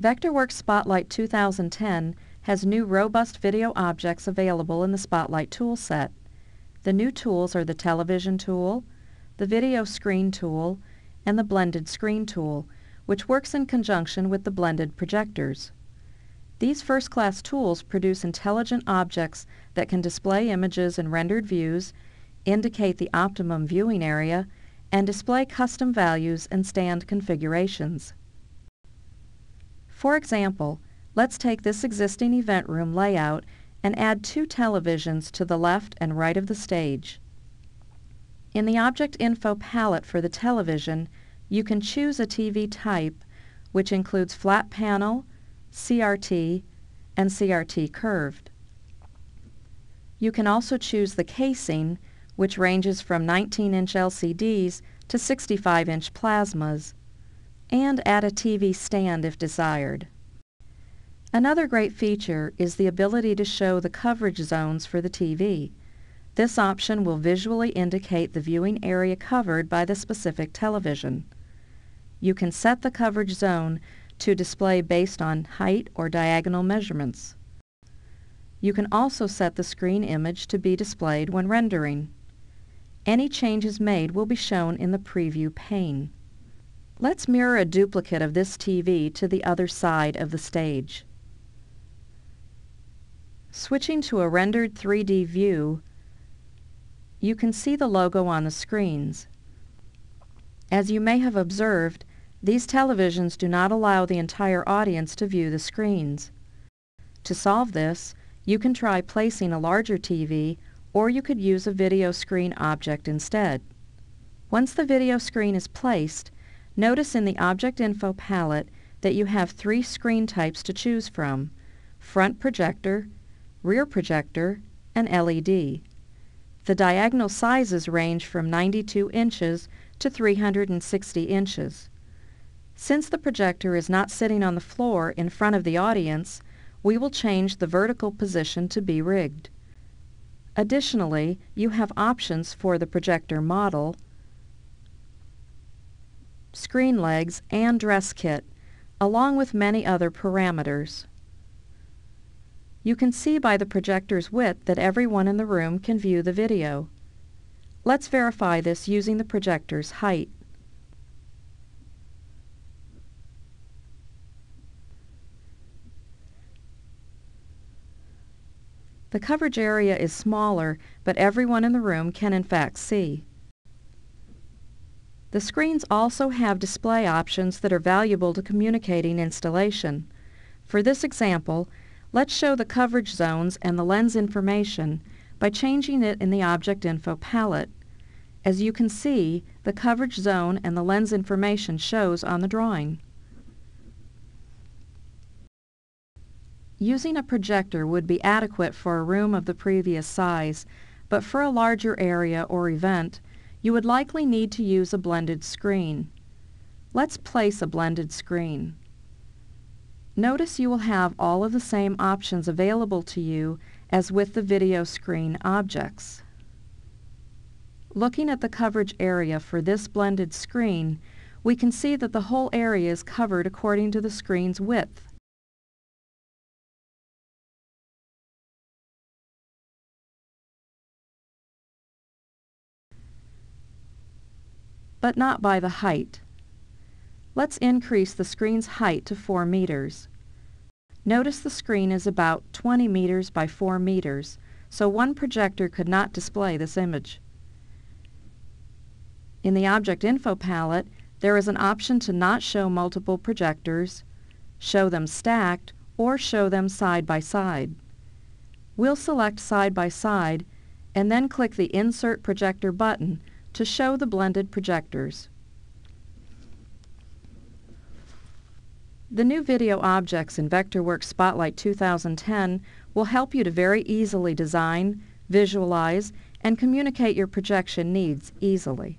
Vectorworks Spotlight 2010 has new robust video objects available in the Spotlight toolset. The new tools are the Television tool, the Video Screen tool, and the Blended Screen tool, which works in conjunction with the blended projectors. These first-class tools produce intelligent objects that can display images in rendered views, indicate the optimum viewing area, and display custom values and stand configurations. For example, let's take this existing event room layout and add two televisions to the left and right of the stage. In the Object Info palette for the television, you can choose a TV type, which includes flat panel, CRT, and CRT curved. You can also choose the casing, which ranges from 19-inch LCDs to 65-inch plasmas, and add a TV stand if desired. Another great feature is the ability to show the coverage zones for the TV. This option will visually indicate the viewing area covered by the specific television. You can set the coverage zone to display based on height or diagonal measurements. You can also set the screen image to be displayed when rendering. Any changes made will be shown in the preview pane. Let's mirror a duplicate of this TV to the other side of the stage. Switching to a rendered 3D view, you can see the logo on the screens. As you may have observed, these televisions do not allow the entire audience to view the screens. To solve this, you can try placing a larger TV or you could use a video screen object instead. Once the video screen is placed, notice in the Object Info palette that you have three screen types to choose from, front projector, rear projector, and LED. The diagonal sizes range from 92 inches to 360 inches. Since the projector is not sitting on the floor in front of the audience, we will change the vertical position to be rigged. Additionally, you have options for the projector model, screen legs, and dress kit, along with many other parameters. You can see by the projector's width that everyone in the room can view the video. Let's verify this using the projector's height. The coverage area is smaller, but everyone in the room can in fact see. The screens also have display options that are valuable to communicating installation. For this example, let's show the coverage zones and the lens information by changing it in the Object Info palette. As you can see, the coverage zone and the lens information shows on the drawing. Using a projector would be adequate for a room of the previous size, but for a larger area or event, you would likely need to use a blended screen. Let's place a blended screen. Notice you will have all of the same options available to you as with the video screen objects. Looking at the coverage area for this blended screen, we can see that the whole area is covered according to the screen's width. But not by the height. Let's increase the screen's height to 4 meters. Notice the screen is about 20 meters by 4 meters, so one projector could not display this image. In the Object Info palette, there is an option to not show multiple projectors, show them stacked, or show them side by side. We'll select side by side and then click the Insert Projector button to show the blended projectors. The new video objects in Vectorworks Spotlight 2010 will help you to very easily design, visualize, and communicate your projection needs easily.